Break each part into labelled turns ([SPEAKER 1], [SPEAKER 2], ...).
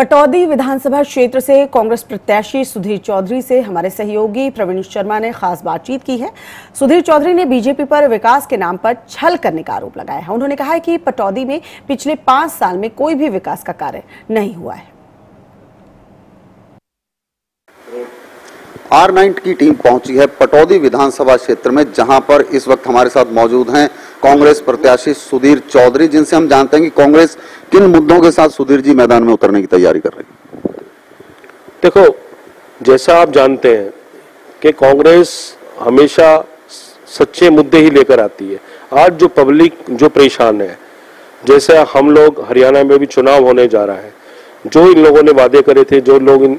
[SPEAKER 1] पटौदी विधानसभा क्षेत्र से कांग्रेस प्रत्याशी सुधीर चौधरी से हमारे सहयोगी प्रवीण शर्मा ने खास बातचीत की है। सुधीर चौधरी ने बीजेपी पर विकास के नाम पर छल करने का आरोप लगाया है। उन्होंने कहा है कि पटौदी में पिछले पाँच साल में कोई भी विकास का कार्य नहीं हुआ है।
[SPEAKER 2] आर नाइन की टीम पहुँची है पटौदी विधानसभा क्षेत्र में, जहाँ पर इस वक्त हमारे साथ मौजूद हैं कांग्रेस प्रत्याशी सुधीर चौधरी, जिनसे हम जानते हैं कि कांग्रेस किन मुद्दों के साथ सुधीर जी मैदान में उतरने की तैयारी कर रही है।
[SPEAKER 3] देखो, जैसा आप जानते हैं कि कांग्रेस हमेशा सच्चे मुद्दे ही लेकर आती है। आज जो पब्लिक जो परेशान है, जैसे हम लोग हरियाणा में भी चुनाव होने जा रहा है, जो इन लोगों ने वादे करे थे, जो लोग इन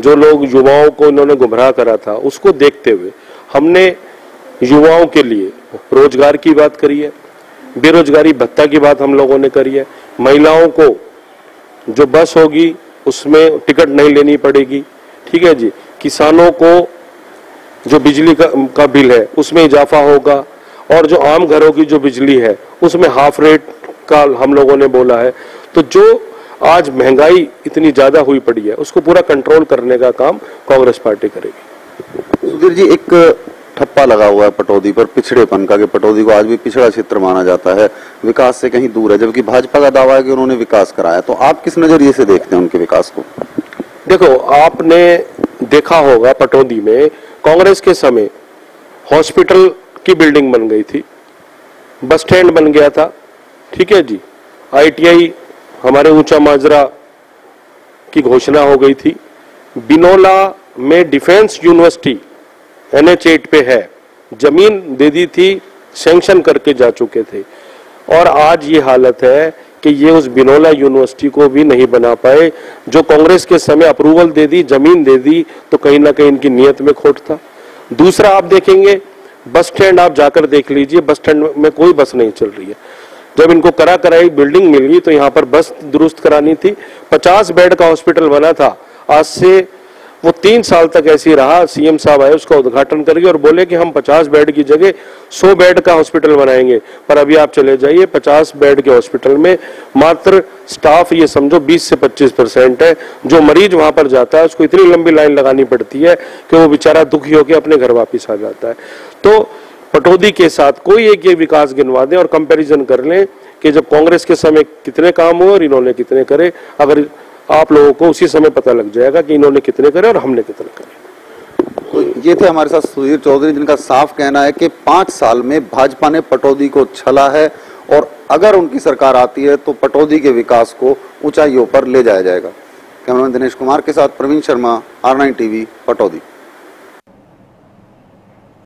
[SPEAKER 3] जो लोग युवाओं को इन्होंने गुमराह करा था उसको देखते हुए हमने युवाओं के लिए रोज़गार की बात करी है बेरोजगारी भत्ता की बात हम लोगों ने करी है। महिलाओं को जो बस होगी उसमें टिकट नहीं लेनी पड़ेगी। ठीक है जी? किसानों को जो बिजली का, का बिल है उसमें इजाफा होगा। और जो आम घरों की जो बिजली है उसमें हाफ़ रेट का हम लोगों ने बोला है। तो जो आज महँगाई इतनी ज़्यादा हुई पड़ी है उसको पूरा कंट्रोल करने का काम कांग्रेस पार्टी करेगी।
[SPEAKER 2] सुधीर जी एक ठप्पा लगा हुआ है पटौदी पर पिछड़ेपन का कि पटौदी को आज भी पिछड़ा क्षेत्र माना जाता है विकास से कहीं दूर है जबकि भाजपा का दावा है कि उन्होंने विकास कराया। तो आप किस नज़रिए से देखते हैं उनके विकास को?
[SPEAKER 3] देखो आपने देखा होगा पटौदी में कांग्रेस के समय हॉस्पिटल की बिल्डिंग बन गई थी बस स्टैंड बन गया था ठीक है जी आईटीआई हमारे ऊँचा माजरा की घोषणा हो गई थी। बिनोला में डिफेंस यूनिवर्सिटी एनएच एट पे है। ज़मीन दे दी थी, सैंक्शन करके जा चुके थे। और आज ये हालत है कि ये उस बिनोला यूनिवर्सिटी को भी नहीं बना पाए। जो कांग्रेस के समय अप्रूवल दे दी, ज़मीन दे दी तो कहीं ना कहीं इनकी नीयत में खोट था। दूसरा आप देखेंगे, बस स्टैंड आप जाकर देख लीजिए, बस स्टैंड में कोई बस नहीं चल रही है। जब इनको करा कराई बिल्डिंग मिल गई तो यहाँ पर बस दुरुस्त करानी थी। 50 बेड का हॉस्पिटल बना था। आज से वो तीन साल तक ऐसी रहा। सीएम साहब आए, उसका उद्घाटन करके और बोले कि हम 50 बेड की जगह 100 बेड का हॉस्पिटल बनाएँगे। पर अभी आप चले जाइए 50 बेड के हॉस्पिटल में मात्र स्टाफ ये समझो 20 से 25 परसेंट है। जो मरीज़ वहाँ पर जाता है, उसको इतनी लंबी लाइन लगानी पड़ती है कि वो बेचारा दुखी होकर अपने घर वापिस आ जाता है। तो पटौदी के साथ कोई एक ये विकास गिनवा दें और कंपैरिजन कर लें कि जब कांग्रेस के समय कितने काम हुए और इन्होंने कितने करे, अगर आप लोगों को उसी समय पता लग जाएगा कि इन्होंने कितने करे और हमने कितने करे।
[SPEAKER 2] तो ये थे हमारे साथ सुधीर चौधरी, जिनका साफ़ कहना है कि पाँच साल में भाजपा ने पटौदी को छला है और अगर उनकी सरकार आती है तो पटौदी के विकास को ऊंचाइयों पर ले जाया जाएगा। कैमरामैन दिनेश कुमार के साथ Praveen Sharma, R nine TV, Pataudi.